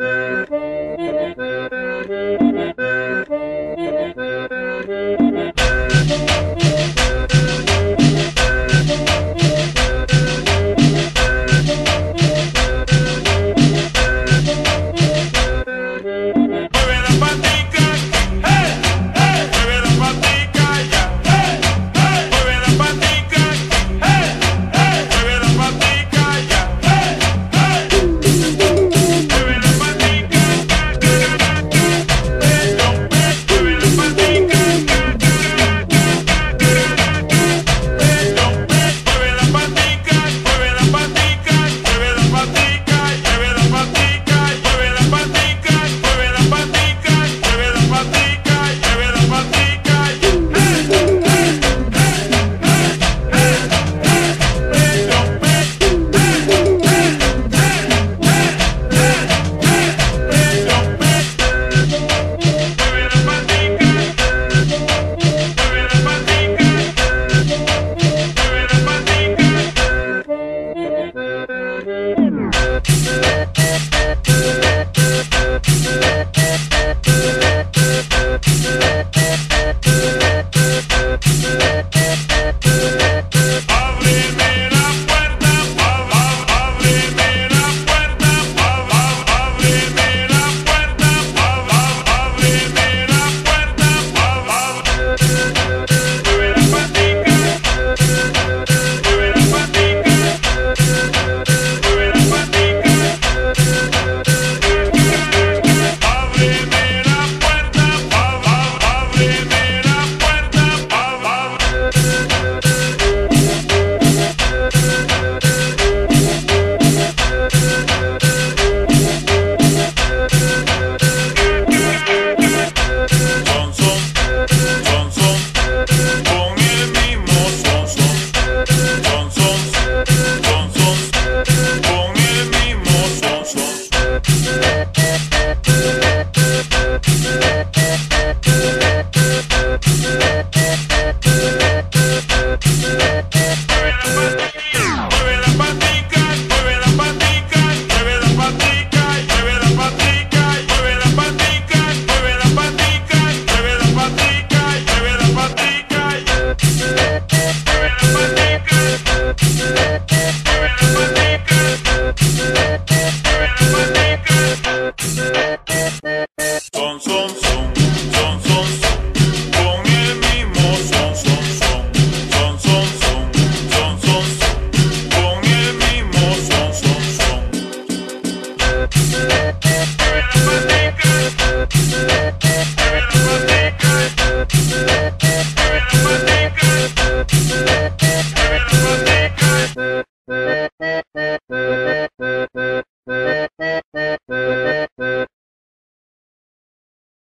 you Son, son, son.